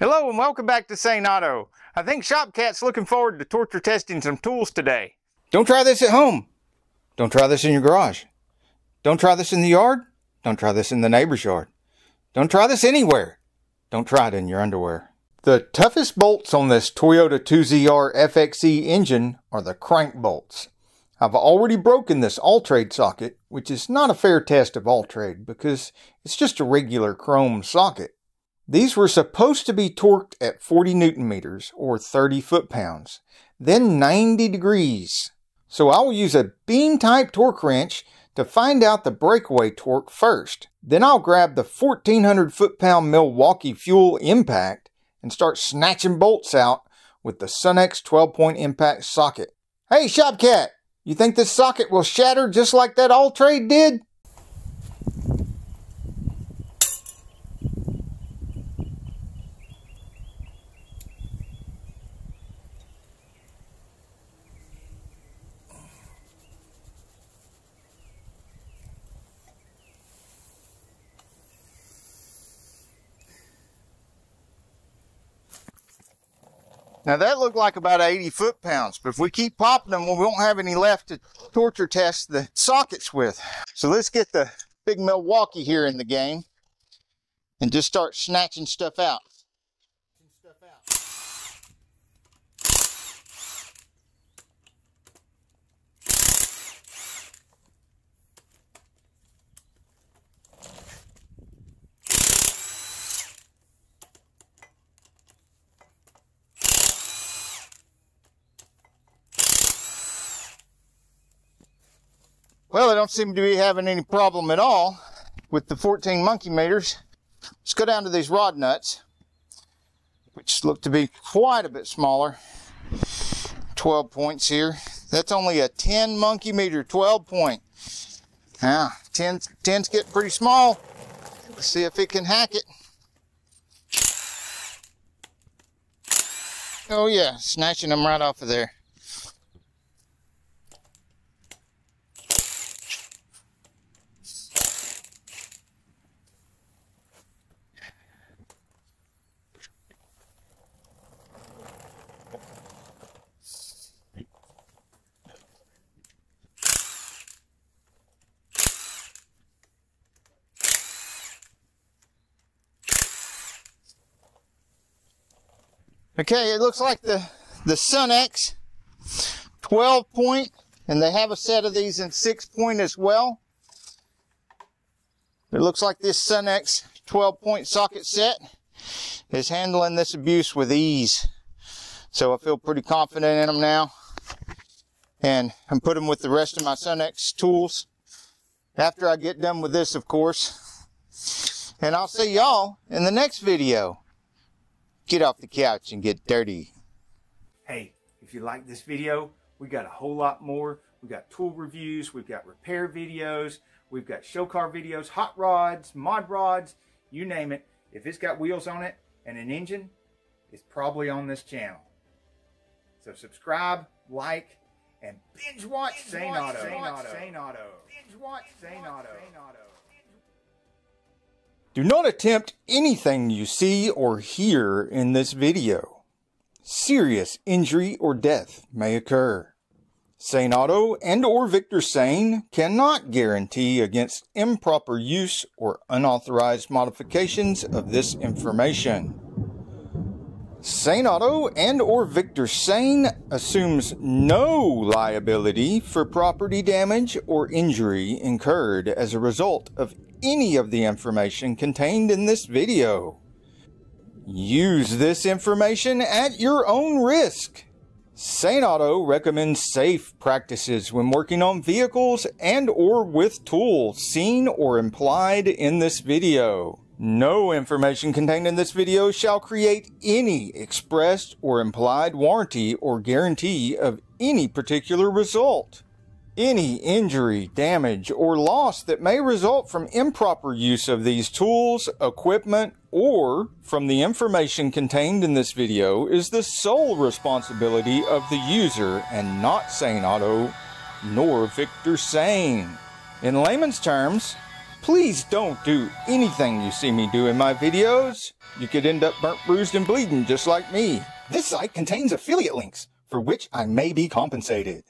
Hello and welcome back to SaneAuto. I think Shopcat's looking forward to torture testing some tools today. Don't try this at home. Don't try this in your garage. Don't try this in the yard. Don't try this in the neighbor's yard. Don't try this anywhere. Don't try it in your underwear. The toughest bolts on this Toyota 2ZR FXE engine are the crank bolts. I've already broken this Alltrade socket, which is not a fair test of Alltrade because it's just a regular chrome socket. These were supposed to be torqued at 40 newton meters or 30 foot-pounds, then 90 degrees. So I will use a beam type torque wrench to find out the breakaway torque first. Then I'll grab the 1400 foot-pound Milwaukee fuel impact and start snatching bolts out with the Sunex 12-point impact socket. Hey Shopcat, you think this socket will shatter just like that Alltrade did? Now that looked like about 80 foot pounds, but if we keep popping them, we won't have any left to torture test the sockets with. So let's get the big Milwaukee here in the game and just start snatching stuff out. Well, I don't seem to be having any problem at all with the 14 monkey meters. Let's go down to these rod nuts, which look to be quite a bit smaller. 12 points here. That's only a 10 monkey meter, 12 point. Now, 10, 10s get pretty small. Let's see if it can hack it. Oh yeah, snatching them right off of there. Okay, it looks like the, the Sunex 12 point, and they have a set of these in six point as well. It looks like this Sunex 12 point socket set is handling this abuse with ease. So I feel pretty confident in them now. And I'm putting them with the rest of my Sunex tools after I get done with this, of course. And I'll see y'all in the next video get off the couch and get dirty. Hey, if you like this video, we got a whole lot more. We got tool reviews, we've got repair videos, we've got show car videos, hot rods, mod rods, you name it. If it's got wheels on it and an engine, it's probably on this channel. So subscribe, like, and binge watch SaneAuto. St. Auto. SaneAuto. Binge watch SaneAuto. Do not attempt anything you see or hear in this video. Serious injury or death may occur. SaneAuto and or Victor Sane cannot guarantee against improper use or unauthorized modifications of this information. SaneAuto and or Victor Sane assumes no liability for property damage or injury incurred as a result of any of the information contained in this video. Use this information at your own risk. SaneAuto recommends safe practices when working on vehicles and or with tools seen or implied in this video. No information contained in this video shall create any expressed or implied warranty or guarantee of any particular result. Any injury, damage, or loss that may result from improper use of these tools, equipment, or from the information contained in this video is the sole responsibility of the user and not SaneAuto nor Victor Sane. In layman's terms, Please don't do anything you see me do in my videos. You could end up burnt, bruised, and bleeding just like me. This site contains affiliate links for which I may be compensated.